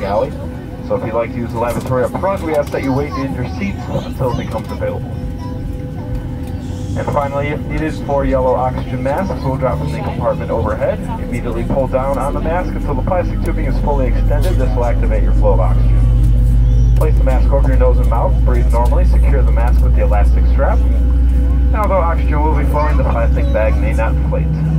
galley. So if you'd like to use the lavatory up front, we ask that you wait in your seats until it becomes available. And finally, if needed, four yellow oxygen masks will drop from the compartment overhead. Immediately pull down on the mask until the plastic tubing is fully extended. This will activate your flow of oxygen. Place the mask over your nose and mouth. Breathe normally. Secure the mask with the elastic strap. And although oxygen will be flowing, the plastic bag may not inflate.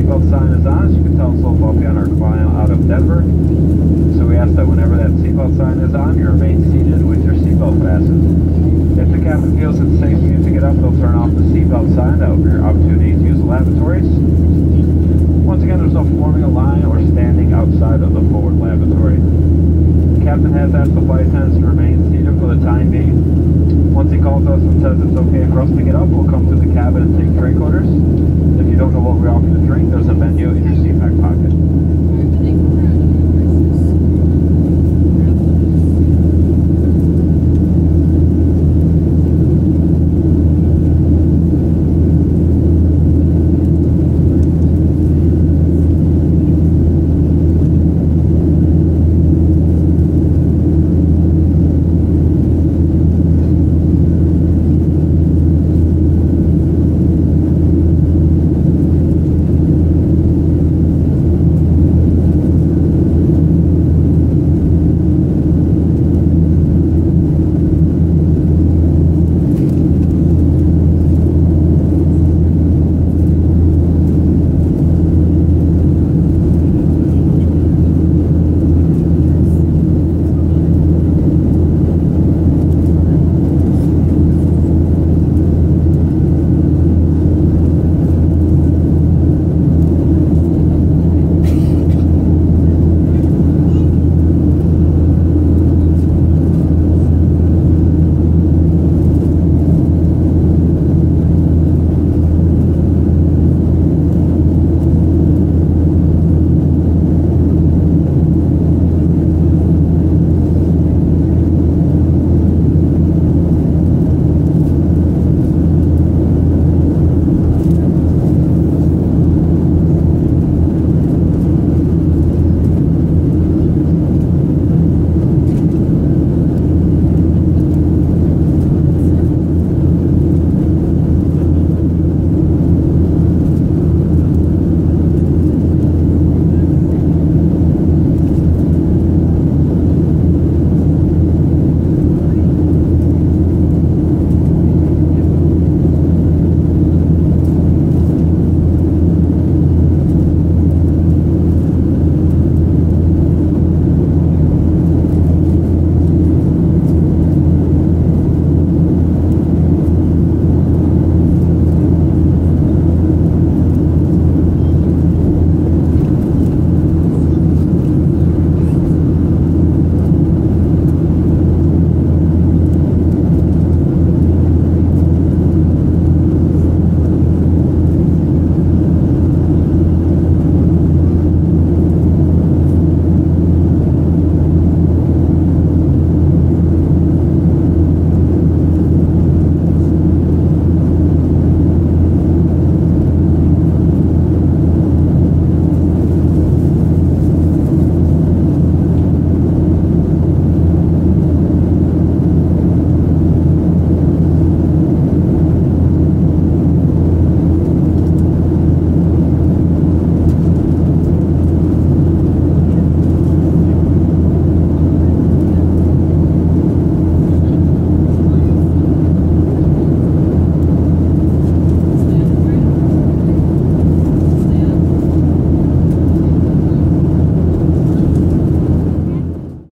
Seatbelt sign is on. As you can tell, it's sold on our climb out of Denver. So we ask that whenever that seatbelt sign is on, you remain seated with your seatbelt fastened. If the captain feels it's safe for you to get up, they'll turn off the seatbelt sign. That will be your opportunity to use the lavatories. Once again, there's no forming a line or standing outside of the forward lavatory. The captain has asked the flight attendants to remain seated for the time being. Once he calls us and says it's okay for us to get up, we'll come to the cabin and take drink orders. If you to drink, there's a seat